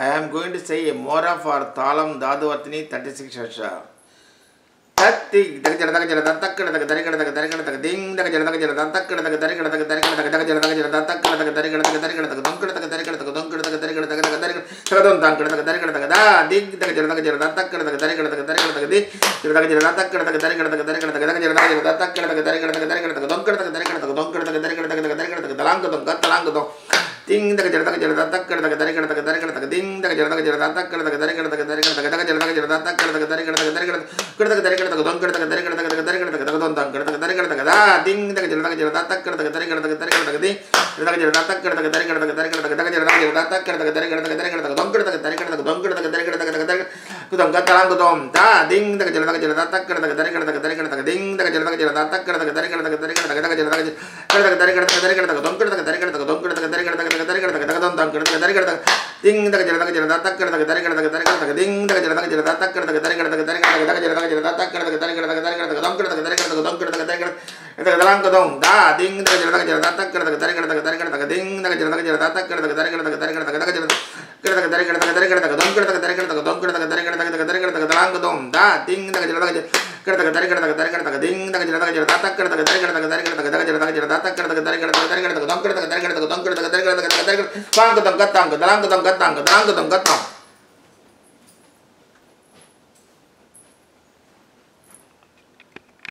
I am going to say a mora for Talam Daduvatni 36 Shasha. Tatti, Dakajara Dakajara Datakara Dakarikara Dakarikara Ding, Dakajara Dakajara Datakara Dakarikara Dakarikara Dakajara Dakajara Datakara Dakarikara Dakarikara Dunkara Dakarikara Dunkara Dakarikara Dakarikara Sakadon Tankara Dakarikara da da ga da ga Dig, Dakajara Dakajara Datakara Dakarikara Dakarikara Dakadi, Dakajara Datakara Dakarikara Dakarikara Dakajara Dakajara Datakara Dakarikara Dakarikara Dunkara Dakarikara Dunkara Dakarikara Dakarikara Dalangadon, Katalangadon. Ding daga jara daga jara da takkar daga dari kar daga dari kar daga ding daga jara daga jara da takkar daga dari kar daga dari kar daga daga jara daga jara da takkar daga dari kar daga dari kar kar daga dari kar daga don kar daga dari kar daga daga dari kar daga daga don dan kar daga dari kar daga da ding daga jara daga jara da takkar daga dari kar daga dari kar daga ding からだかだけか誰からだかだかだけどんからだか誰からだけかディンだかじゃらだけかじゃらだったからだけか誰からだか誰からだけかディンだかじゃらだけかじゃらだったからだけか誰からだか誰からだけかじゃらだかじゃらだけったからだけか誰からだか誰からだけどんからだか誰からだけどんからだか誰からだかだらんかだけだディンだかじゃらだけかじゃらだったからだけか誰からだか誰からだけかディンだかじゃらだけかじゃらだったからだけか誰からだか誰からだかだかじゃらだけか誰からだか誰からだけどんからだか誰からだけどんからだか誰からだけか誰からだかだらんかどんだディンだかじゃらだけかじゃらだか誰からだけか誰からだか தங்க தங்க தங்க தங்க